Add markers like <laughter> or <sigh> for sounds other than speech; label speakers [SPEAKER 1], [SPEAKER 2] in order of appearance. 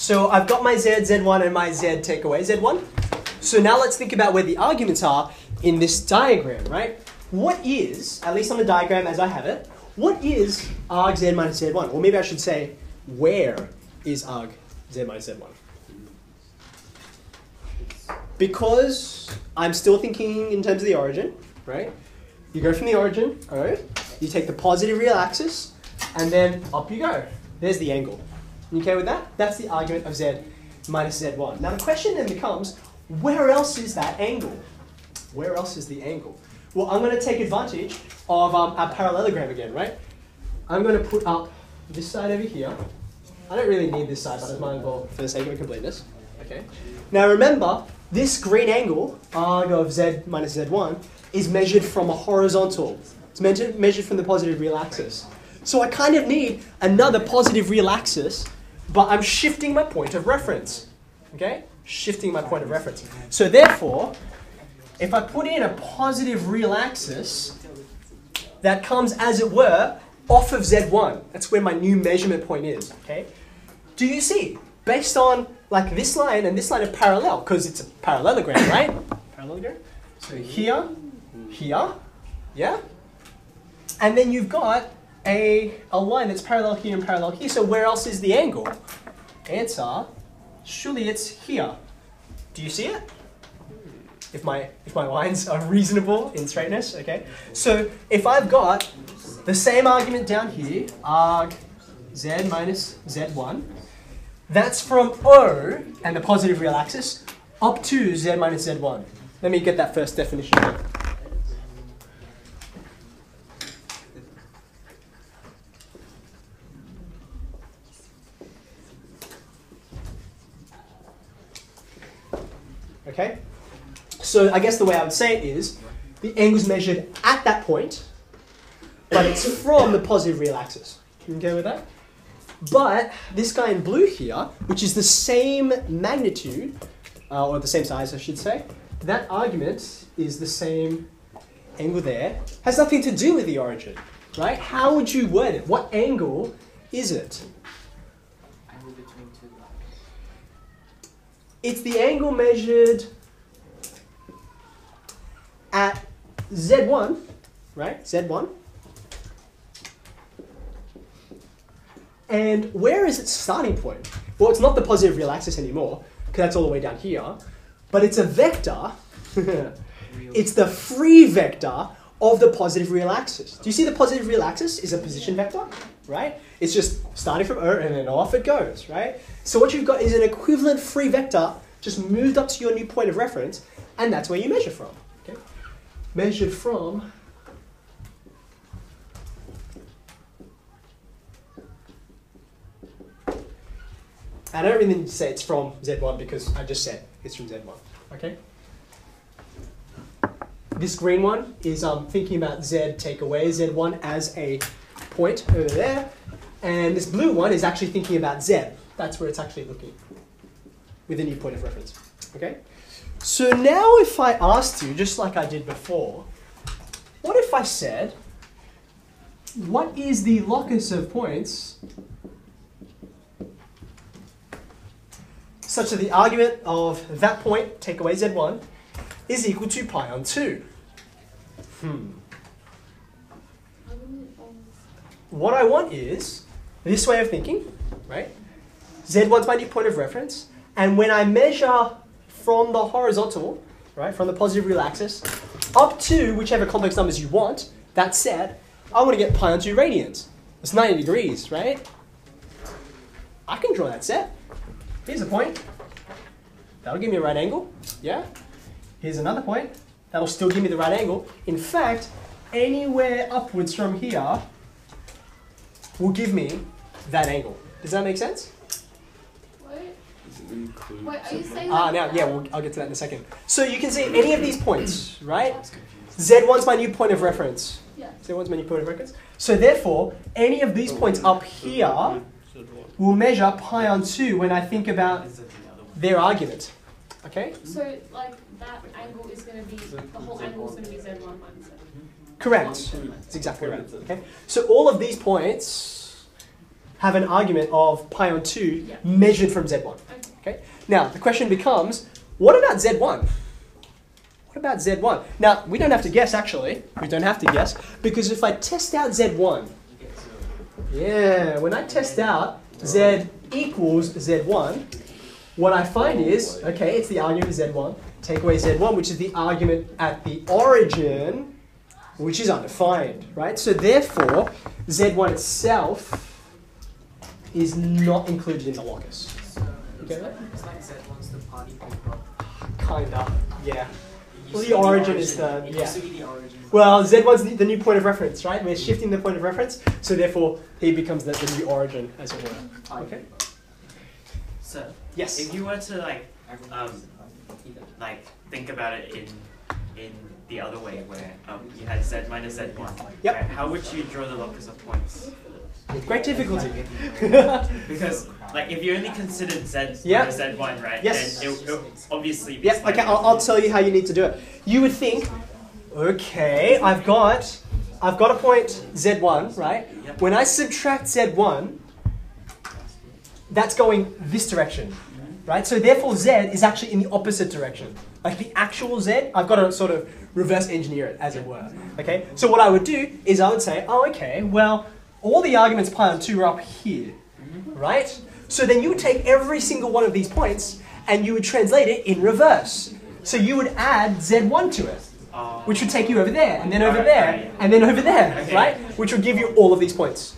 [SPEAKER 1] So I've got my z, z1, and my z take away z1. So now let's think about where the arguments are in this diagram, right? What is, at least on the diagram as I have it, what is arg z minus z1? Or maybe I should say, where is arg z minus z1? Because I'm still thinking in terms of the origin, right? You go from the origin, all right? you take the positive real axis, and then up you go. There's the angle. You okay with that? That's the argument of z minus z1. Now the question then becomes, where else is that angle? Where else is the angle? Well, I'm going to take advantage of um, our parallelogram again, right? I'm going to put up this side over here. I don't really need this side, but it's my as for the sake of completeness. Okay. Now remember, this green angle, arg of z minus z1, is measured from a horizontal. It's measured from the positive real axis. So I kind of need another positive real axis, but I'm shifting my point of reference. Okay? Shifting my point of reference. So therefore, if I put in a positive real axis that comes, as it were, off of Z1, that's where my new measurement point is, okay? Do you see? Based on like this line and this line are parallel, because it's a parallelogram, <coughs> right? Parallelogram. So here, here, yeah? And then you've got a, a line that's parallel here and parallel here, so where else is the angle? Answer, surely it's here. Do you see it? if my if my lines are reasonable in straightness, okay? So if I've got the same argument down here, arg z minus z1, that's from O and the positive real axis up to z minus z1. Let me get that first definition. Okay? So I guess the way I would say it is the angle is measured at that point, but it's from the positive real axis. Can you go with that? But this guy in blue here, which is the same magnitude, uh, or the same size, I should say, that argument is the same angle there, has nothing to do with the origin, right? How would you word it? What angle is it?
[SPEAKER 2] Angle between two lines.
[SPEAKER 1] It's the angle measured at Z1, right? Z1. And where is its starting point? Well, it's not the positive real axis anymore, because that's all the way down here, but it's a vector. <laughs> it's the free vector of the positive real axis. Do you see the positive real axis is a position vector, right? It's just starting from O and then off it goes, right? So what you've got is an equivalent free vector just moved up to your new point of reference, and that's where you measure from. Okay? Measured from I don't really need to say it's from Z1 because I just said it's from Z1. Okay? This green one is um, thinking about Z take away Z1 as a point over there. And this blue one is actually thinking about Z. That's where it's actually looking with a new point of reference. Okay? So now if I asked you, just like I did before, what if I said, what is the locus of points such that the argument of that point, take away z1, is equal to pi on 2. Hmm. What I want is this way of thinking, right? Z1's my new point of reference, and when I measure from the horizontal, right, from the positive real axis, up to whichever complex numbers you want, that said, I want to get pi on 2 radians. It's 90 degrees, right? I can draw that set. Here's a point. That'll give me a right angle. Yeah? Here's another point. That'll still give me the right angle. In fact, anywhere upwards from here will give me that angle. Does that make sense?
[SPEAKER 3] Wait,
[SPEAKER 4] it include
[SPEAKER 3] are you
[SPEAKER 4] Z1?
[SPEAKER 3] saying
[SPEAKER 1] Ah,
[SPEAKER 3] that
[SPEAKER 1] now, yeah, we'll, I'll get to that in a second. So you can see any of these points, <clears throat> right? Z1's my new point of reference.
[SPEAKER 3] Yeah.
[SPEAKER 1] Z1's my new point of reference. So therefore, any of these points up here will measure pi on 2 when I think about their argument. Okay?
[SPEAKER 3] So, like, that angle is going to be, the whole angle is going to be Z1 minus Z.
[SPEAKER 1] Correct. That's exactly right. Okay? So all of these points have an argument of pi on 2
[SPEAKER 3] Yeah.
[SPEAKER 1] measured from z1.
[SPEAKER 3] Okay.
[SPEAKER 1] Okay? Now, the question becomes what about z1? What about z1? Now, we don't have to guess actually. We don't have to guess because if I test out z1,
[SPEAKER 2] You get zero.
[SPEAKER 1] yeah, when I test out z equals z1, what I find is, okay, it's the argument of z1, take away z1, which is the argument at the origin, which is undefined, right? So therefore, z1 itself is not included in the locus.
[SPEAKER 2] So
[SPEAKER 1] Okay.
[SPEAKER 2] it's like, it's like Z1's the party.
[SPEAKER 1] Kinda, yeah. Well, the origin is the- yeah.
[SPEAKER 2] used to be the.
[SPEAKER 1] Well, Z1's the, the new point of reference, right? We're shifting the point of reference, so therefore he becomes the, the new origin, as it were. Okay.
[SPEAKER 4] So,
[SPEAKER 1] Yes.
[SPEAKER 4] if you were to like, um, like think about it in in the other way, where um, you had z minus z one,
[SPEAKER 1] Yep.
[SPEAKER 4] right, how would you draw the locus of points?
[SPEAKER 1] With great difficulty. <laughs>
[SPEAKER 4] Because like if you only considered z
[SPEAKER 1] Yep.
[SPEAKER 4] minus z one, right?
[SPEAKER 1] Yes.
[SPEAKER 4] Then it will obviously be.
[SPEAKER 1] Yep, okay, I'll, I'll tell you how you need to do it. You would think, okay, I've got, I've got a point Z1, right?
[SPEAKER 4] Yep.
[SPEAKER 1] When I subtract Z1, that's going this direction, right? So therefore Z is actually in the opposite direction. Like the actual Z, I've got to sort of reverse engineer it, as it were. Okay? So what I would do is I would say, oh, okay, well, all the arguments pi on 2 are up here, right? So then you would take every single one of these points and you would translate it in reverse. So you would add Z1 to it, which would take you over there, and then over there, and then over there, right? Which would give you all of these points.